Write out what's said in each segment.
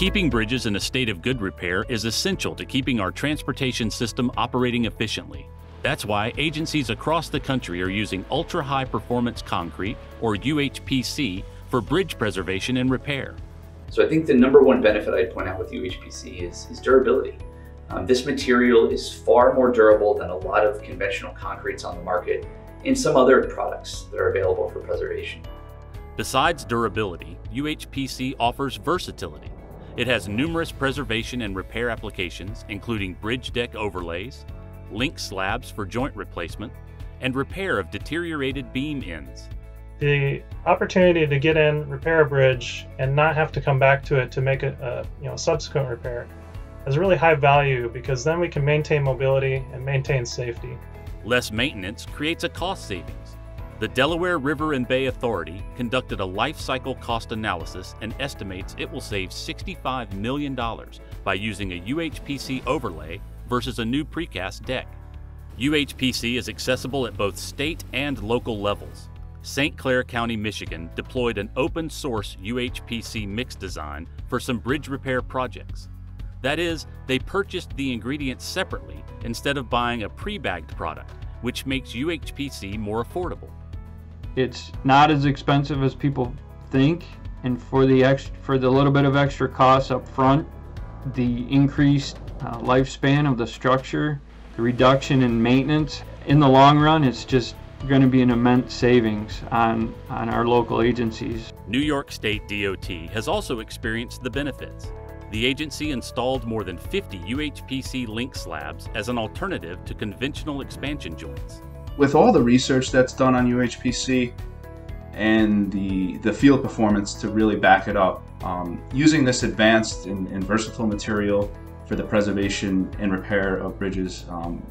Keeping bridges in a state of good repair is essential to keeping our transportation system operating efficiently. That's why agencies across the country are using ultra high performance concrete, or UHPC, for bridge preservation and repair. So I think the number one benefit I'd point out with UHPC is, is durability. Um, this material is far more durable than a lot of conventional concretes on the market and some other products that are available for preservation. Besides durability, UHPC offers versatility. It has numerous preservation and repair applications, including bridge deck overlays, link slabs for joint replacement, and repair of deteriorated beam ends. The opportunity to get in, repair a bridge, and not have to come back to it to make a, a you know subsequent repair has really high value because then we can maintain mobility and maintain safety. Less maintenance creates a cost savings. The Delaware River and Bay Authority conducted a life cycle cost analysis and estimates it will save $65 million by using a UHPC overlay versus a new precast deck. UHPC is accessible at both state and local levels. St. Clair County, Michigan deployed an open source UHPC mix design for some bridge repair projects. That is, they purchased the ingredients separately instead of buying a pre bagged product, which makes UHPC more affordable. It's not as expensive as people think, and for the ex- for the little bit of extra costs up front, the increased uh, lifespan of the structure, the reduction in maintenance, in the long run, it's just going to be an immense savings on, on our local agencies. New York State DOT has also experienced the benefits. The agency installed more than 50 UHPC link slabs as an alternative to conventional expansion joints. With all the research that's done on UHPC and the, the field performance to really back it up, um, using this advanced and, and, versatile material for the preservation and repair of bridges um,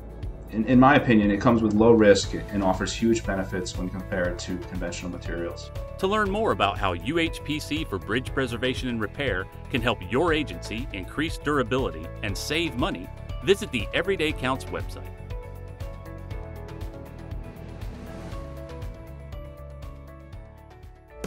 in, in, my opinion, it comes with low risk and offers huge benefits when compared to conventional materials. To learn more about how UHPC for bridge preservation and repair can help your agency increase durability and save money, visit the Everyday Counts website.